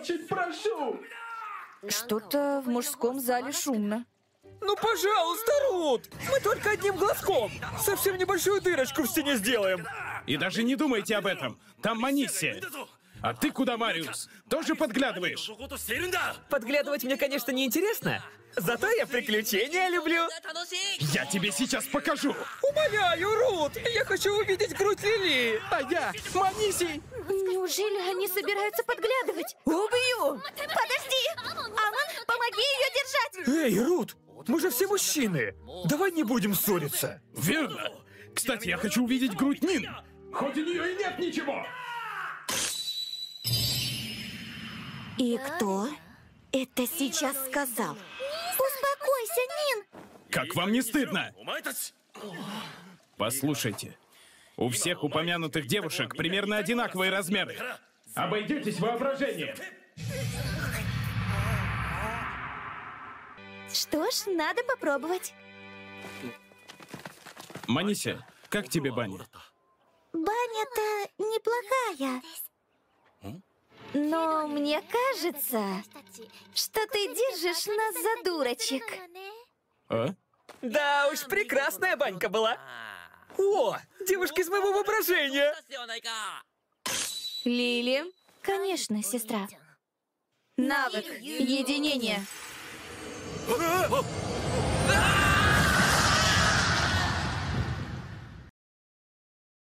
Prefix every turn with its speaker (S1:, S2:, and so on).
S1: очень прошу!
S2: Что-то в мужском зале шумно.
S3: Ну, пожалуйста, Рут! Мы только одним глазком! Совсем небольшую дырочку в стене сделаем!
S1: И даже не думайте об этом. Там Маниссия. А ты куда, Мариус? Тоже подглядываешь?
S3: Подглядывать мне, конечно, не интересно, зато я приключения люблю.
S1: Я тебе сейчас покажу.
S3: Умоляю, Рут! Я хочу увидеть грудь Лили!
S1: А я Манисий.
S2: Неужели они собираются подглядывать? Убью! Подожди! Амон, помоги ее держать!
S3: Эй, Рут! Мы же все мужчины! Давай не будем ссориться!
S1: Верно. Кстати, я хочу увидеть грудь Нин. Хоть у нее и нет ничего.
S2: И кто это сейчас сказал? Успокойся, Нин!
S1: Как вам не стыдно? Послушайте. У всех упомянутых девушек примерно одинаковые размеры. Обойдетесь воображением.
S2: Что ж, надо попробовать.
S1: Манися, как тебе баня?
S2: Баня-то неплохая. Но мне кажется, что ты держишь нас за дурочек.
S1: А?
S3: Да уж, прекрасная банька была! О, девушка из моего воображения!
S2: Лили? Конечно, сестра. Навык единения.
S3: А!